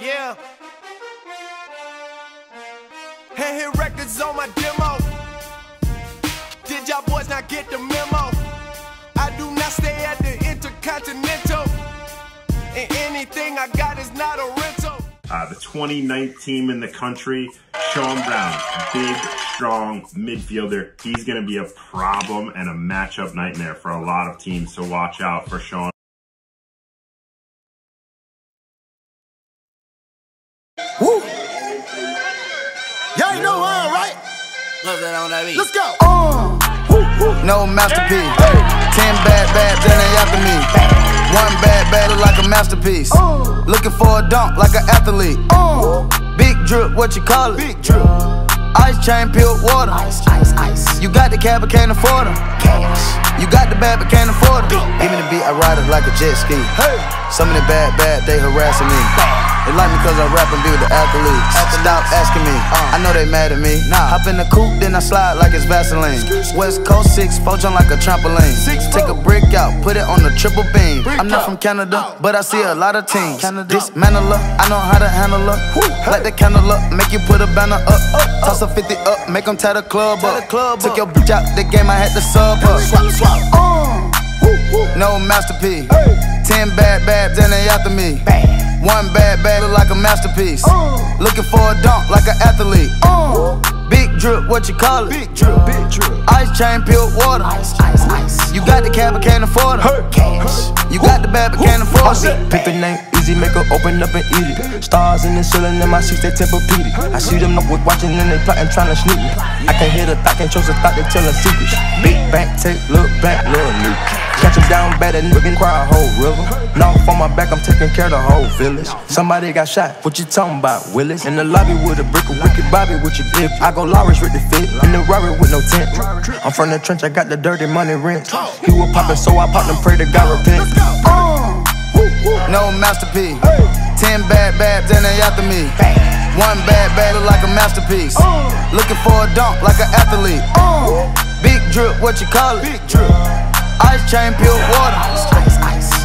Yeah. Hand hit records on my demo. Did y'all boys not get the memo? I do not stay at the Intercontinental. And anything I got is not a rental. Uh, the 29th team in the country, Sean Browne, big, strong midfielder. He's going to be a problem and a matchup nightmare for a lot of teams, so watch out for Sean. Y'all know I right? On that beat? Let's go. Uh, woo, woo. No masterpiece. Hey. Ten bad bad, then they after me. One bad bad look like a masterpiece. Uh. Looking for a dunk like an athlete. Uh. Big drip, what you call it? Big drip. Ice chain, peeled water. Ice, ice, ice. You got the cab, but can't afford them. Cash. You got the bad, but can't afford them. Give me the beat, I ride it like a jet ski. Hey. Some of the bad, bad, they harassing me. They like me cause I rap and be with the athletes. Stop asking me, I know they mad at me. Nah. Hop in the coupe, then I slide like it's Vaseline. West Coast 6, four jump like a trampoline. Take a brick out, put it on the triple beam. I'm not from Canada, but I see a lot of teams. Dismantle her, I know how to handle her. Light the candle up, make you put a banner up. Toss a 50 up, make them tie the club up. Took your bitch out the game, I had to sub up. No masterpiece. Ten bad bad, then they after me. One bad bad look like a masterpiece. Uh. Looking for a dunk like an athlete. Uh. Big drip, what you call it? Big drip, big drip. Ice chain, peeled water. Ice, ice, ice. You got the cab, but can't afford it. Cash. You got the bad, but can't afford it. Pick the name, easy, make her open up and eat it. Stars in the ceiling in my seats, they Tempur-Pedic. I see them up with watching and they plotting, trying to sneak me. I can't hear the thought, can't trust the thought, they telling secrets. Big bank, take, look back, little new. Catch him down bad and can cry a whole river. Now on my back, I'm taking care of the whole village. Somebody got shot, what you talking about, Willis? In the lobby with a brick of wicked Bobby with your dip. I go Lawrence with the fit, in the Rari with no tent. I'm from the trench, I got the dirty money rent. He was poppin', so I popped and pray to God repent. Uh, no masterpiece. Ten bad bad, then they after me. One bad bad look like a masterpiece. Uh. Looking for a dunk like an athlete. Uh. Big drip, what you call it? Big drip. Ice chain, peeled water.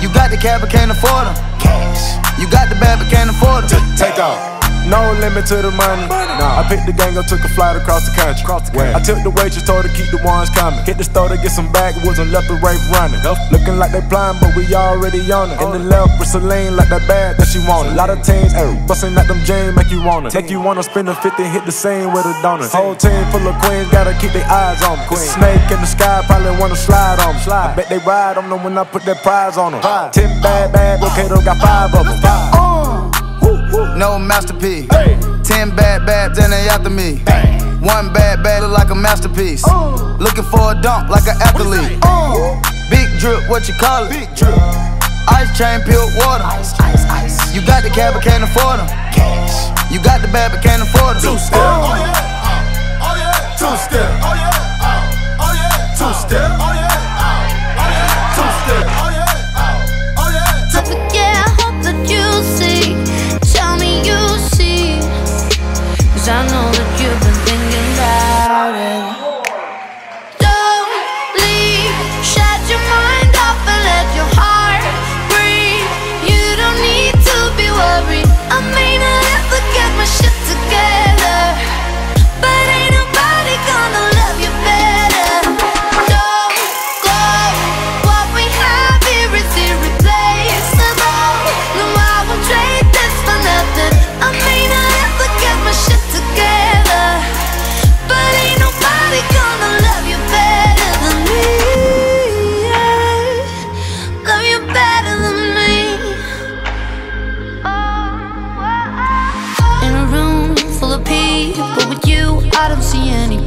You got the cab, but can't afford them. Cash. You got the bad, but can't afford them. Take off. No limit to the money. Nah. I picked the gang up, took a flight across the country. Across the country. I took the waitress, told her keep the ones coming. Hit the store to get some backwoods and left the rape running. Looking like they blind, but we already on it. In the left with Celine, like that bag that she wanted. A lot of teams, ay, busting at them jeans, make you wanna. Make you wanna spend a 50, hit the same with a donut. Whole team full of queens, gotta keep their eyes on me. Snake in the sky, probably wanna slide on me. I bet they ride on them when I put that prize on them. Five. Ten bad, bad, Locato got five of them. No masterpiece. Ten bad bad, and they after me. One bad bad look like a masterpiece. Oh. Looking for a dunk like an athlete. Big drip, what you call it? Big drip. Ice chain, peeled water. Ice, ice, ice. You got the cab, but can't afford them. Cash. You got the bad, but can't afford them. Two step. Oh, oh yeah. Oh yeah. Two step. Oh yeah.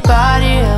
See